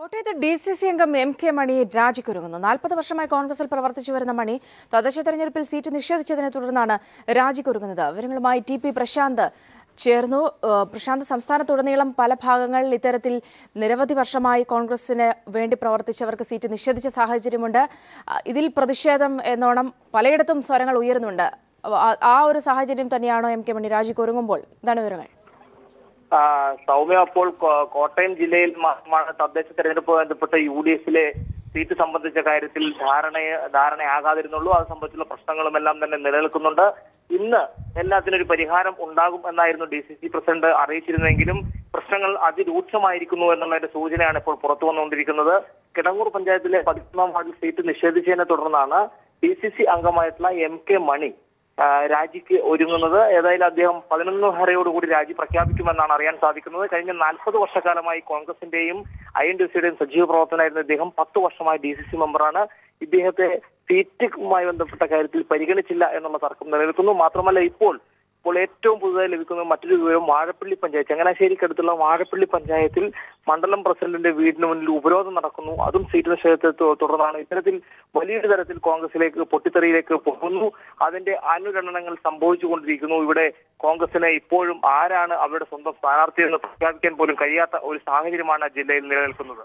കോട്ടയത്ത് D C C അംഗം M K Mani രാജിക്കൊരുങ്ങുന്നു. നാൽപ്പത് വർഷമായി കോൺഗ്രസിൽ പ്രവർത്തിച്ചു വരുന്ന മണി തദ്ദേശ തെരഞ്ഞെടുപ്പിൽ സീറ്റ് നിഷേധിച്ചതിനെ തുടർന്നാണ് രാജിക്കൊരുങ്ങുന്നത്. വിവരങ്ങളുമായി ടി പി പ്രശാന്ത് ചേർന്നു. പ്രശാന്ത് സംസ്ഥാനത്തുടനീളം പല ഭാഗങ്ങളിൽ ഇത്തരത്തിൽ നിരവധി വർഷമായി കോൺഗ്രസിന് വേണ്ടി പ്രവർത്തിച്ചവർക്ക് സീറ്റ് നിഷേധിച്ച സാഹചര്യമുണ്ട്. ഇതിൽ പ്രതിഷേധം എന്നോണം പലയിടത്തും സ്വരങ്ങൾ ഉയരുന്നുണ്ട്. ആ- ഒരു സാഹചര്യം തന്നെയാണോ എം കെ മണി രാജിക്കൊരുങ്ങുമ്പോൾ? എന്താണ് വിവരങ്ങൾ? സൗമ്യ അപ്പോൾ കോട്ടയം ജില്ലയിൽ മാത്രമാണ് തദ്ദേശ തെരഞ്ഞെടുപ്പുമായി ബന്ധപ്പെട്ട് യു ഡി എഫിലെ സീറ്റ് സംബന്ധിച്ച കാര്യത്തിൽ ധാരണ ധാരണയാകാതിരുന്നുള്ളൂ. അത് സംബന്ധിച്ചുള്ള പ്രശ്നങ്ങളും എല്ലാം തന്നെ നിലനിൽക്കുന്നുണ്ട്. ഇന്ന് എല്ലാത്തിനും ഒരു പരിഹാരം ഉണ്ടാകും എന്നായിരുന്നു ഡി സി സി പ്രസിഡന്റ് അറിയിച്ചിരുന്നെങ്കിലും പ്രശ്നങ്ങൾ അതിരൂക്ഷമായിരിക്കുന്നു എന്നുള്ളതിന്റെ സൂചനയാണ് ഇപ്പോൾ പുറത്തു വന്നുകൊണ്ടിരിക്കുന്നത്. കിടങ്ങൂർ പഞ്ചായത്തിലെ പതിമൂന്നാം വാർഡിൽ സീറ്റ് നിഷേധിച്ചതിനെ തുടർന്നാണ് ഡി സി സി അംഗമായിട്ടുള്ള എം കെ മണി രാജിക്ക് ഒരുങ്ങുന്നത്. ഏതായാലും അദ്ദേഹം പതിനൊന്ന് ഹരയോടുകൂടി രാജി പ്രഖ്യാപിക്കുമെന്നാണ് അറിയാൻ സാധിക്കുന്നത്. കഴിഞ്ഞ നാൽപ്പത് വർഷക്കാലമായി കോൺഗ്രസിന്റെയും ഐ എൻ ഡി സിയുടെയും സജീവ പ്രവർത്തനമായിരുന്ന ഇദ്ദേഹം പത്ത് വർഷമായി ഡി സി സി മെമ്പറാണ്. ഇദ്ദേഹത്തെ സീറ്റുമായി ബന്ധപ്പെട്ട കാര്യത്തിൽ പരിഗണിച്ചില്ല എന്നുള്ള തർക്കം നിലനിൽക്കുന്നു. മാത്രമല്ല ഇപ്പോൾ ഇപ്പോൾ ഏറ്റവും പുതുതായി ലഭിക്കുന്ന മറ്റൊരു വിവരം വാഴപ്പള്ളി പഞ്ചായത്ത്. ചങ്ങനാശ്ശേരിക്കടുത്തുള്ള വാഴപ്പള്ളി പഞ്ചായത്തിൽ മണ്ഡലം പ്രസിഡന്റിന്റെ വീടിന് മുന്നിൽ ഉപരോധം നടക്കുന്നു. അതും സീറ്റ് നിഷേധത്തെ തുടർന്നാണ് ഇത്തരത്തിൽ വലിയൊരു തരത്തിൽ കോൺഗ്രസിലേക്ക് പൊട്ടിത്തെറിയിലേക്ക് പോകുന്നു. അതിന്റെ അനുരണനങ്ങൾ സംഭവിച്ചുകൊണ്ടിരിക്കുന്നു. ഇവിടെ കോൺഗ്രസിന് ഇപ്പോഴും ആരാണ് അവരുടെ സ്വന്തം സ്ഥാനാർത്ഥി എന്ന് പ്രഖ്യാപിക്കാൻ പോലും കഴിയാത്ത ഒരു സാഹചര്യമാണ് ജില്ലയിൽ നിലനിൽക്കുന്നത്.